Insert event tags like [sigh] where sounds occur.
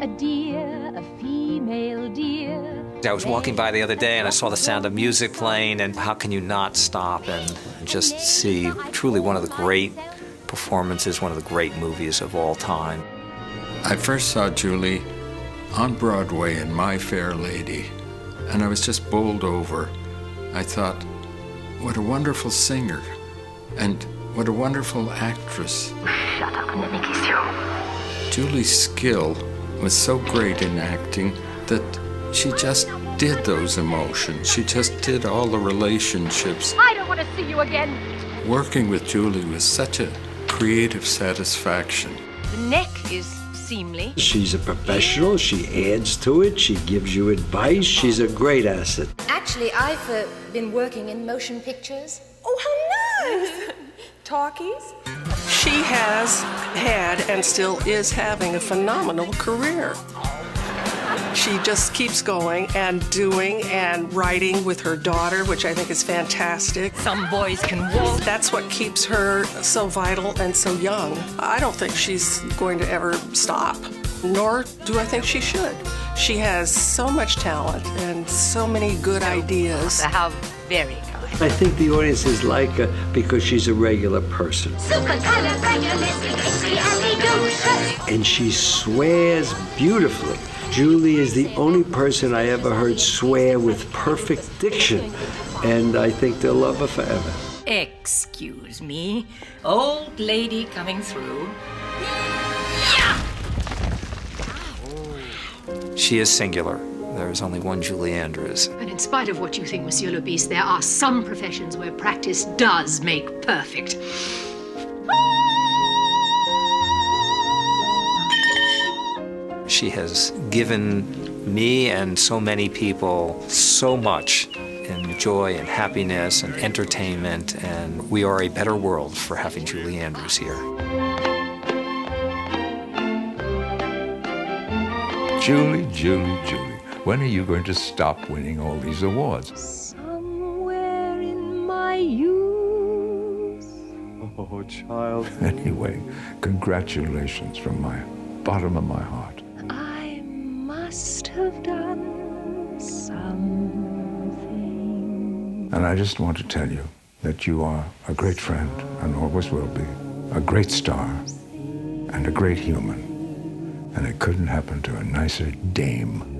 a deer, a female deer. I was walking by the other day and I saw the sound of music playing, and how can you not stop and just see truly one of the great performances, one of the great movies of all time? I first saw Julie on Broadway in My Fair Lady, and I was just bowled over. I thought, what a wonderful singer, and what a wonderful actress. Shut up, Julie Julie's skill was so great in acting that she just did those emotions. She just did all the relationships. I don't want to see you again. Working with Julie was such a creative satisfaction. The neck is seemly. She's a professional. She adds to it. She gives you advice. She's a great asset. Actually, I've uh, been working in motion pictures. Oh, how nice! [laughs] Talkies? She has had and still is having a phenomenal career. She just keeps going and doing and writing with her daughter, which I think is fantastic. Some boys can walk. That's what keeps her so vital and so young. I don't think she's going to ever stop, nor do I think she should. She has so much talent and so many good ideas. How very. I think the audiences like her because she's a regular person. And she swears beautifully. Julie is the only person I ever heard swear with perfect diction, and I think they'll love her forever. Excuse me, old lady coming through. She is singular. There is only one Julie Andrews. And in spite of what you think, Monsieur Labisse, there are some professions where practice does make perfect. She has given me and so many people so much in joy and happiness and entertainment, and we are a better world for having Julie Andrews here. Julie, Julie, Julie, when are you going to stop winning all these awards? Somewhere in my youth. Oh, child. [laughs] Anyway, congratulations from my bottom of my heart. I must have done something. And I just want to tell you that you are a great friend and always will be, a great star and a great human. And it couldn't happen to a nicer dame.